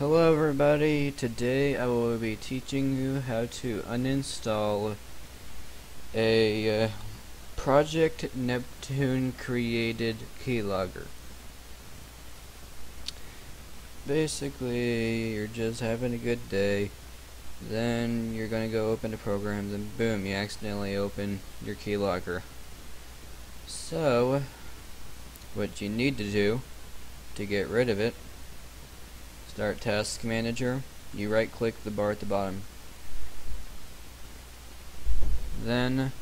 Hello everybody, today I will be teaching you how to uninstall a uh, Project Neptune created keylogger. Basically, you're just having a good day, then you're going to go open a program, then boom, you accidentally open your keylogger. So, what you need to do to get rid of it Start Task Manager. You right click the bar at the bottom. Then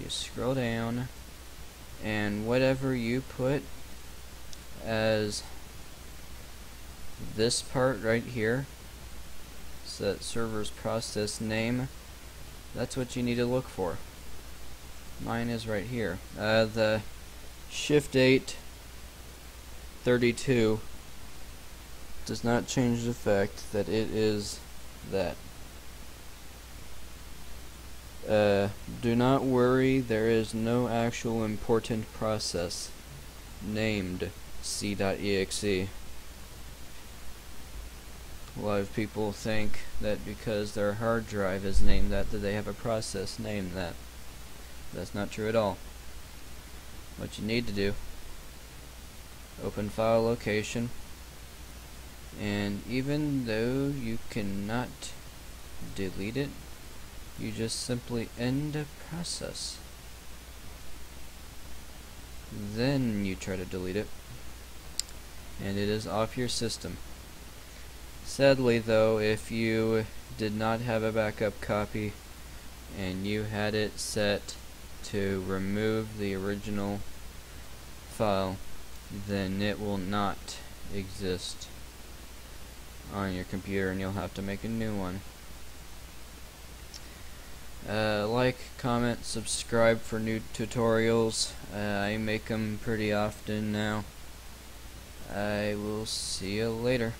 you scroll down and whatever you put as this part right here set server's process name that's what you need to look for mine is right here uh, the shift 8 32 does not change the fact that it is that. Uh, do not worry, there is no actual important process named c.exe. A lot of people think that because their hard drive is named that, that they have a process named that. That's not true at all. What you need to do, open file location, and even though you cannot delete it you just simply end a process. Then you try to delete it and it is off your system. Sadly though if you did not have a backup copy and you had it set to remove the original file then it will not exist on your computer and you'll have to make a new one. Uh, like, comment, subscribe for new tutorials. Uh, I make them pretty often now. I will see you later.